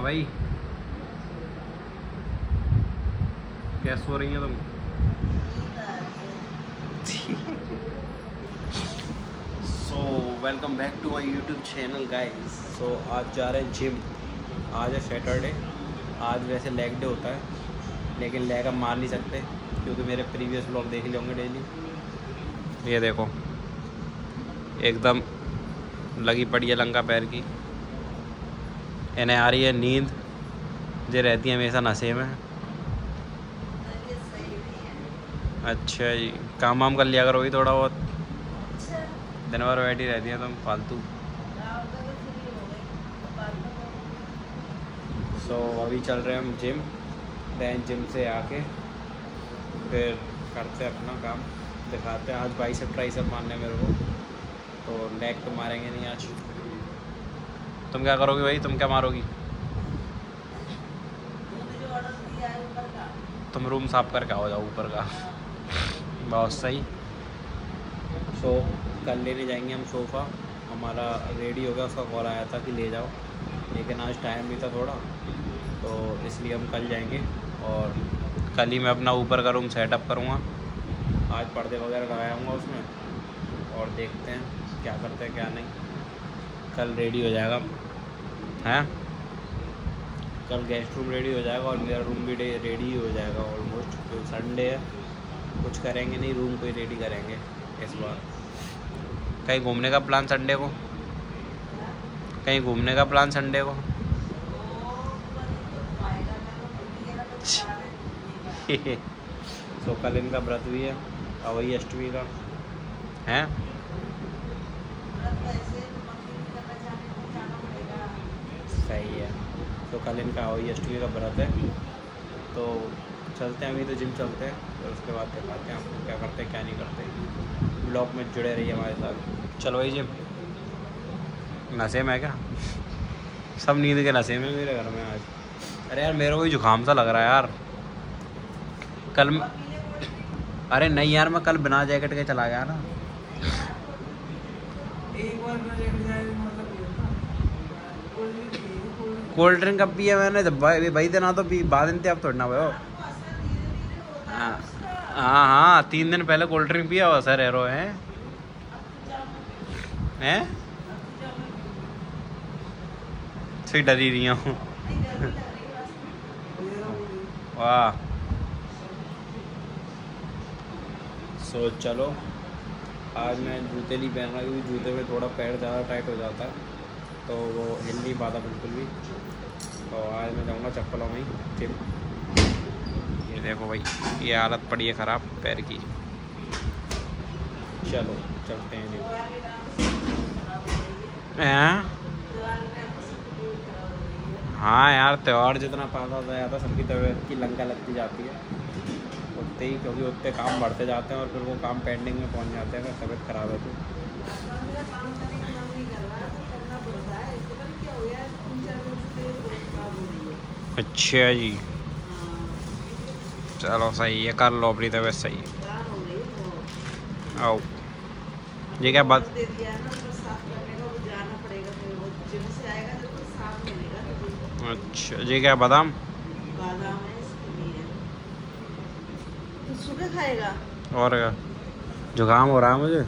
हाँ भाई। कैसे हो रही है तुम? So welcome back to my YouTube channel guys so आज जा रहे हैं जिम आज है सैटरडे आज वैसे लेग डे होता है लेकिन लेग हम मार नहीं सकते क्योंकि मेरे प्रीवियस ब्लॉग देख लेंगे डेली ये देखो एकदम लगी पड़ी है लंका पैर की। इन्हें आ रही है नींद। जो रहती है हमेशा नशे में अच्छा जी, काम वाम कर लिया करो भी थोड़ा बहुत। दिन भर बैठी रहती है तुम, फालतू। सो अभी चल रहे हैं हम जिम दैन जिम से आके फिर करते हैं अपना काम। दिखाते हैं, आज ट्राई सब मारने मेरे को। तो लेग तो मारेंगे नहीं आज। तुम क्या करोगी भाई? तुम क्या मारोगी? तुम रूम साफ़ करके आओ जाओ ऊपर का। बहुत सही। सो कल लेने जाएँगे हम सोफ़ा। हमारा रेडी हो गया उसका कॉल आया था कि ले जाओ। लेकिन आज टाइम भी था थोड़ा तो इसलिए हम कल जाएँगे और कल ही मैं अपना ऊपर का रूम सेटअप करूँगा। आज पर्दे वगैरह लगाया हूँ उसमें और देखते हैं क्या करते हैं क्या नहीं। कल रेडी हो जाएगा। हैं? कल गेस्ट रूम रेडी हो जाएगा और मेरा रूम भी रेडी हो जाएगा ऑलमोस्ट तो संडे है, कुछ करेंगे नहीं रूम को ही रेडी करेंगे इस बार। कहीं घूमने का प्लान संडे को? कहीं घूमने का प्लान संडे को? तो कल इनका व्रत भी है अवई अष्टमी का। है? सही है तो कल इनका अवई अष्टमी का व्रत है तो चलते हैं अभी तो जिम चलते हैं, फिर उसके बाद दिखाते हैं क्या करते हैं, क्या नहीं करते। ब्लॉग में जुड़े रहिए हमारे साथ। चलो जिम। नशे में क्या? सब नींद के नशे में मेरे घर में आज। अरे यार, मेरे को भी जुकाम सा लग रहा है यार। कल अरे नहीं यार, मैं कल बिना जैकेट के चला गया ना। कोल्ड ड्रिंक कब पिया मैंने, जब भाई भाई देना तो पी बाद दिन अब थोड़ा ना भाई हाँ हाँ तीन दिन पहले कोल्ड ड्रिंक पिया हुआ सर एरो है, हैं? सही डरी रही हूँ। वाह। सो चलो, आज मैं जूते नहीं पहन रहा क्योंकि जूते में थोड़ा पैर ज़्यादा टाइट हो जाता है। तो वो हिल नहीं पाता बिल्कुल भी। तो आज मैं जाऊँगा चप्पलों में जिम ये देखो भाई ये हालत पड़ी है ख़राब पैर की। चलो चलते हैं जिम हाँ? यार त्यौहार जितना पास आता जाता सबकी तबीयत की लंका लगती जाती है। उतने ही क्योंकि उतने काम बढ़ते जाते हैं और फिर वो काम पेंडिंग में पहुँच जाते हैं अगर तबीयत ख़राब है। तो अच्छा जी चलो सही है कर लो अपनी तबीयत सही आओ ये क्या बात अच्छा जी क्या बादाम सुबह खाएगा और क्या जुकाम हो रहा है मुझे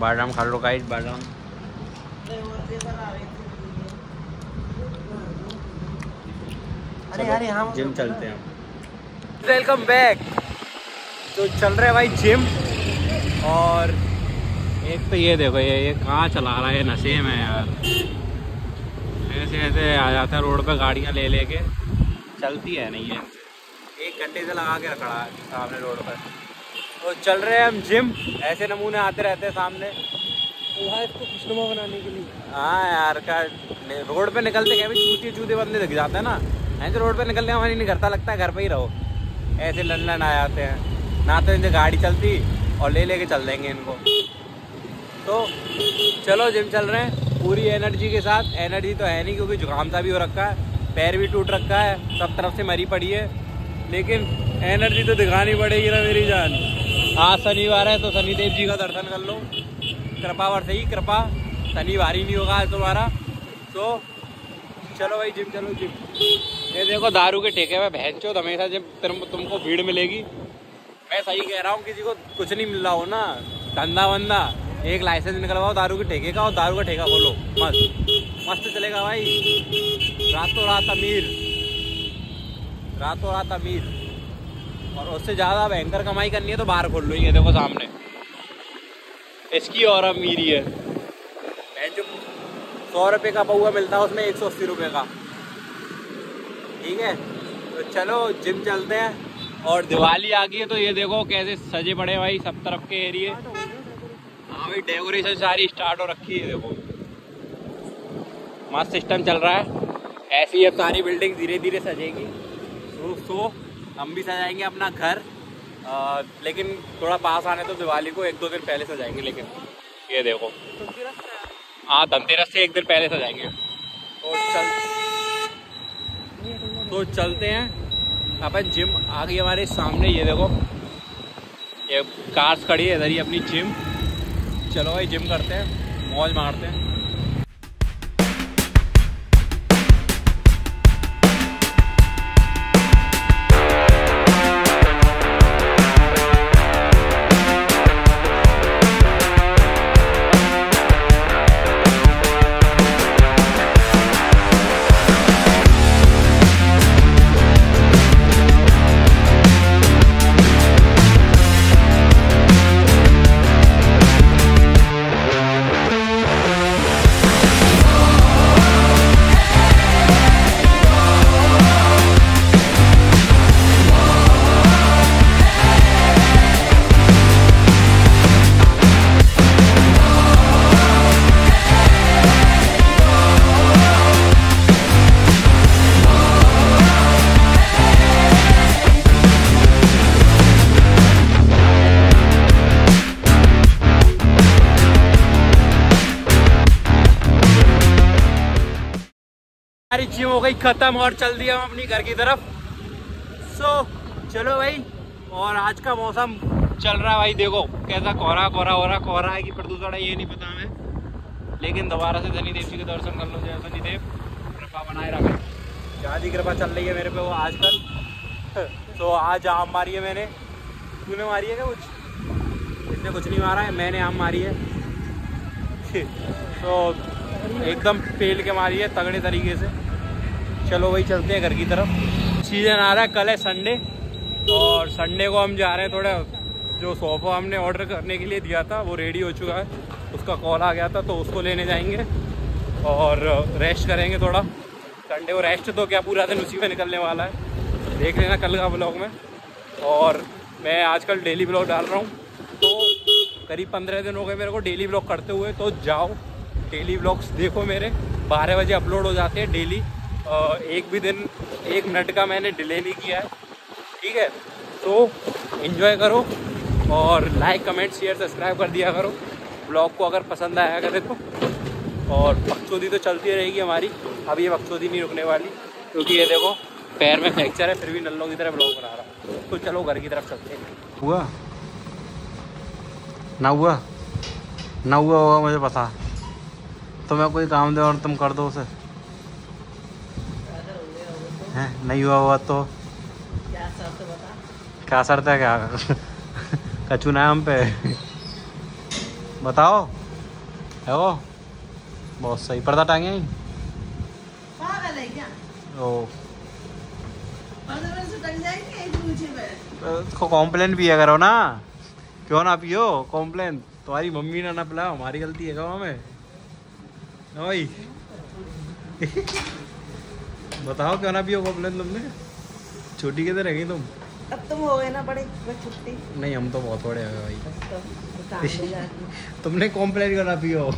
बादाम खा लो गाइस बादाम अरे यार यहाँ जिम चलते हैं वेलकम बैक तो चल रहे भाई जिम और एक तो ये देखो ये ये कहाँ चला रहा है? नशे में यार। ऐसे ऐसे आ जाता है रोड पे गाड़ियाँ ले लेके। चलती है नहीं है। एक घंटे से लगा के खड़ा है सामने रोड पर। तो चल रहे हैं हम जिम ऐसे नमूने आते रहते हैं सामने। खुशनुमा बनाने के लिए। हाँ यार, क्या रोड पे निकलते क्या चूती बंदे दिख जाते हैं ना? ऐसे रोड पे निकलने का मन ही नहीं करता, लगता है घर पे ही रहो। ऐसे लंदन आ जाते हैं। ना तो इनसे गाड़ी चलती और ले लेके चल देंगे इनको। तो चलो, जिम चल रहे हैं, पूरी एनर्जी के साथ। एनर्जी तो है नहीं क्योंकि जुकाम सा भी हो रखा है, पैर भी टूट रखा है, सब तरफ़ से मरी पड़ी है। लेकिन एनर्जी तो दिखानी पड़ेगी ना मेरी जान। आज शनिवार है तो शनिदेव जी का दर्शन कर लो। कृपा वर्ष ही कृपा शनि भारी नहीं होगा तुम्हारा। तो चलो भाई जिम चलो जिम। ये देखो दारू के ठेके में बहन चो हमेशा जिम तुम, तुमको भीड़ मिलेगी। मैं सही कह रहा हूँ किसी को कुछ नहीं मिल रहा हो ना। धंधा वंदा एक लाइसेंस निकलवाओ दारू के ठेके का और दारू का ठेका खोलो। मस्त मस्त चलेगा भाई। रातों रात अमीर। रातों रात अमीर। और उससे ज़्यादा भयंकर कमाई करनी है तो बाहर खोल लो ये देखो सामने। इसकी और अमीरी है। जो सौ रुपये का पौआ मिलता है, उसमें एक सौ अस्सी रुपये का। ठीक है? तो चलो, जिम चलते हैं। और दिवाली आ गई है तो ये देखो कैसे सजे पड़े भाई, सब तरफ़ के एरिए। हाँ भाई, डेकोरेशन सारी स्टार्ट हो रखी है, देखो। मस्त सिस्टम चल रहा है। ऐसी अब सारी बिल्डिंग धीरे धीरे सजेगी। सो सो, हम भी सजाएँगे अपना घर। आ, लेकिन थोड़ा पास आने तो दिवाली को एक दो दिन पहले सजाएँगे लेकिन ये देखो। हाँ धनतेरस से एक दिन पहले सजाएँगे। तो चल तो चलते हैं। अपन जिम आ गई हमारे सामने ये देखो। ये कार्स खड़ी है इधर ही अपनी जिम चलो भाई जिम करते हैं। मौज मारते हैं। हमारी जिम हो गई खत्म और चल दिया हम अपनी घर की तरफ़। सो so, चलो भाई और आज का मौसम चल रहा है भाई देखो कैसा कोहरा कोहरा हो रहा कोहरा है कि प्रदूषण है ये नहीं पता हमें। लेकिन दोबारा से शनि देव जी के दर्शन कर लो जय शनिदेव कृपा बनाए रखे। ज़्यादा कृपा चल रही है मेरे पे वो आजकल। तो आज आम मारी है मैंने। तूने मारी है क्या कुछ? इसने कुछ नहीं मारा है मैंने आम मारी है। तो एकदम पेल के मारी है तगड़े तरीके से। चलो वही चलते हैं घर की तरफ़। सीज़न आ रहा है, कल है संडे और संडे को हम जा रहे हैं थोड़ा, जो सोफ़ा हमने ऑर्डर करने के लिए दिया था, वो रेडी हो चुका है। उसका कॉल आ गया था तो उसको लेने जाएँगे। और रेस्ट करेंगे थोड़ा। संडे को रेस्ट तो क्या पूरा दिन उसी में निकलने वाला है। देख लेना कल का ब्लॉग में। और मैं आजकल डेली ब्लॉग डाल रहा हूँ। तो करीब पंद्रह दिन हो गए मेरे को डेली ब्लॉग करते हुए। तो जाओ डेली ब्लॉग्स देखो मेरे। बारह बजे अपलोड हो जाते हैं डेली एक भी दिन, एक मिनट का मैंने डिले नहीं किया है। ठीक है? तो इन्जॉय करो और लाइक कमेंट शेयर सब्सक्राइब कर दिया करो। ब्लॉग को अगर पसंद आया करे तो और बकचोदी तो चलती रहेगी हमारी। अब ये बकचोदी नहीं रुकने वाली, क्योंकि ये देखो, पैर में फ्रैक्चर है, फिर भी नल्लों की तरह ब्लॉग बना रहा तो चलो घर की तरफ़ चलते हुआ? ना हुआ? ना हुआ होगा मुझे पता। तो मैं कोई काम दे और तुम कर दो उसे। हैं? नहीं हुआ हुआ तो? क्या शर्त है क्या कचू ना हम पे। बताओ। है वो? बहुत सही। पर्दा टांगे ही? ओ। उसको कॉम्प्लेन पिया करो ना क्यों ना पियो? कॉम्प्लेन तुम्हारी मम्मी ने ना पिलाओ हमारी गलती है क्या हमें भाई? बताओ क्यों ना पियो कॉम्प्लेन तुमने? छोटी किधर रहेगी तुम? अब तुम हो गए ना बड़े छुट्टी। नहीं हम तो बहुत बड़े हैं भाई। तो तुमने कॉम्प्लेन ना पियो?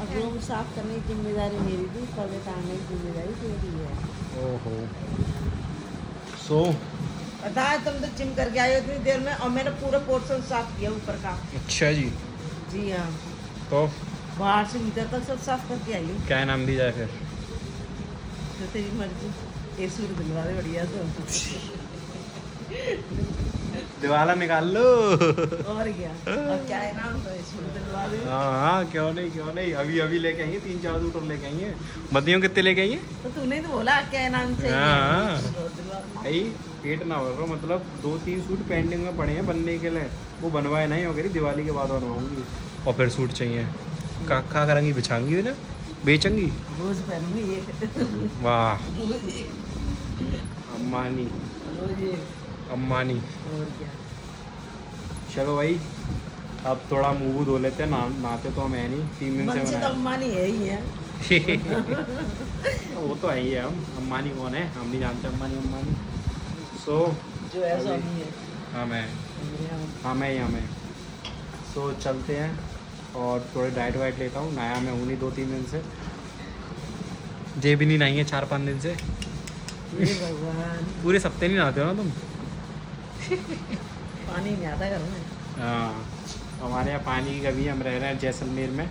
अब रूम साफ़ करने की ज़िम्मेदारी मेरी थी की ज़िम्मेदारी तेरी है। ओहो। सो पता है तुम तो जिम करके आए हो इतनी देर में और मैंने पूरा पोर्शन साफ़ किया ऊपर का। अच्छा जी। जी हाँ। तो? बाहर से भीतर तक सब साफ़ करके आई हूँ। क्या नाम दी जाए फिर? तो तेरी मर्ज़ी। ये सूट दिलवा दे बढ़िया तो दिवाला निकाल लो। और क्या? और क्या है नाम तो सूट दिलवा दे। हाँ हाँ क्यों नहीं क्यों नहीं? अभी अभी लेके आएँगे तीन चार सूट और लेके आएँगे बदियों कितने लेके आएँगे तो तूने तो बोला क्या है नाम से हाँ। भाई पेट ना भर रहा मतलब दो तीन सूट पेंडिंग में पड़े हैं बनने के लिए। वो बनवाए नहीं हो गई दिवाली के बाद बनवाऊँगी। और फिर सूट चाहिए। का का करेंगी बिछाऊँगी ना बेचेंगी? वाह। अम्मानी। अम्मानी। चलो भाई अब थोड़ा मुँह धो लेते हैं ना नहाते तो हम है नहीं तीन दिन से तो बनाए अम्बानी है ही है। वो तो है ही है हम अम्बानी कौन है? हम नहीं जानते अम्बानी अम्बानी सो so, जो है नहीं है हाँ। मैं मेरे यहाँ हाँ मैं ही हाँ मैं सो चलते हैं। और थोड़े डाइट वाइट लेता हूँ। नया मैं हूँ नहीं दो तीन दिन से। जे भी नहीं नहाई है चार पाँच दिन से। पूरे सप्ते नहीं नहाते हो ना तुम? पानी नहीं आता घर में। हाँ हमारे यहाँ पानी की कभी हम रह रहे हैं जैसलमेर में।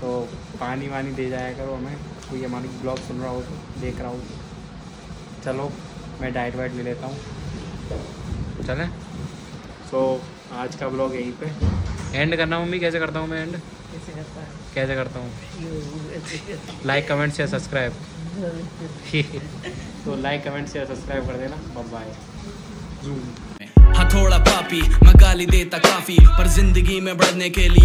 तो पानी वानी दे जाया करो हमें। कोई हमारी ब्लॉग सुन रहा हो तो देख रहा हो। तो। चलो मैं डाइट वाइट ले लेता हूँ। चलें। सो so, आज का ब्लॉग यहीं पे। एंड करना मम्मी कैसे करता हूँ मैं एंड कैसे करता है? हूँ? लाइक कमेंट शेयर सब्सक्राइब तो लाइक कमेंट शेयर सब्सक्राइब कर देना। बाय जूम हथौड़ा पापी मैं गाली देता काफ़ी पर ज़िंदगी में बढ़ने के लिए